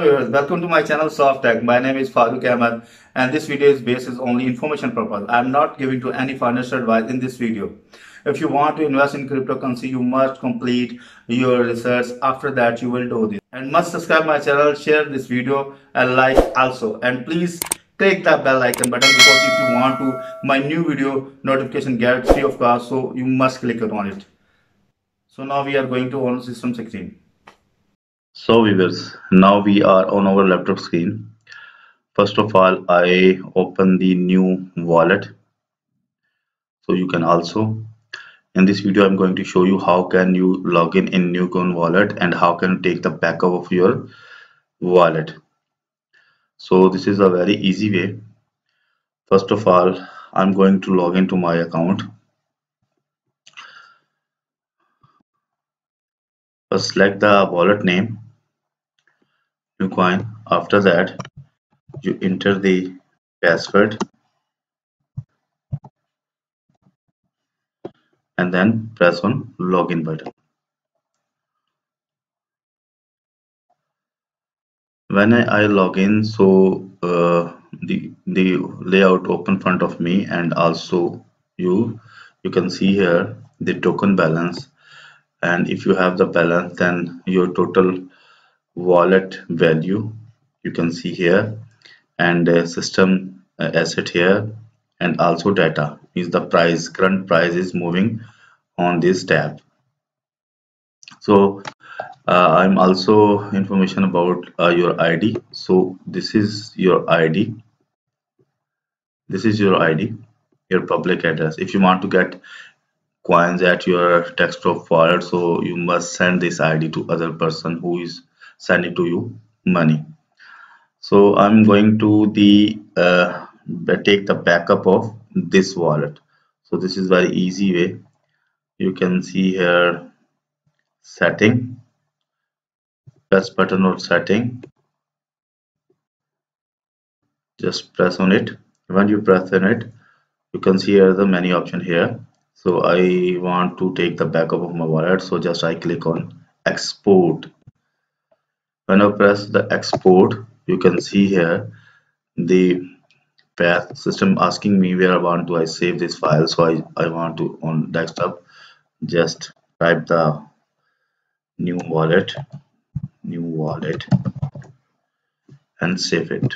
viewers, welcome to my channel Soft Tech. My name is Farooq Ahmed and this video is based on only information purpose. I am not giving to any financial advice in this video. If you want to invest in cryptocurrency, you must complete your research. After that, you will do this. And must subscribe my channel, share this video and like also. And please click that bell icon button because if you want to my new video notification get free of cost so you must click on it. So now we are going to on system 16 so viewers now we are on our laptop screen. First of all i open the new wallet. So you can also in this video i'm going to show you how can you log in in Neo coin wallet and how can you take the backup of your wallet. So this is a very easy way. First of all i'm going to log into my account. Select the wallet name coin after that you enter the password and then press on login button. When I, I log in so uh, the the layout open front of me and also you you can see here the token balance. And if you have the balance then your total wallet value you can see here and uh, system uh, asset here and also data. Is the price current price is moving on this tab. So uh, i'm also information about uh, your id so this is your id this is your id your public address. If you want to get coins at your desktop wallet so you must send this id to other person who is send it to you money. So i'm going to the uh, take the backup of this wallet. So this is very easy way. You can see here setting. Press button or setting. Just press on it. When you press on it you can see here the many option here. So i want to take the backup of my wallet. So just i click on export when I press the export you can see here the path system asking me where I want to I save this file so I, I want to on desktop just type the new wallet new wallet and save it.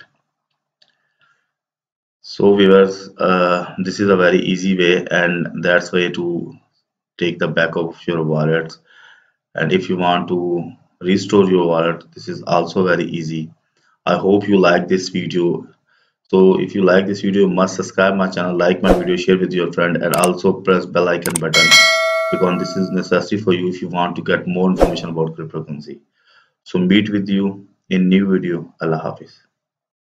So viewers uh, this is a very easy way and that's way to take the backup of your wallets. And if you want to restore your wallet. This is also very easy. I hope you like this video. So if you like this video must subscribe my channel like my video share with your friend and also press bell icon button because this is necessary for you if you want to get more information about cryptocurrency. So meet with you in new video. Allah hafiz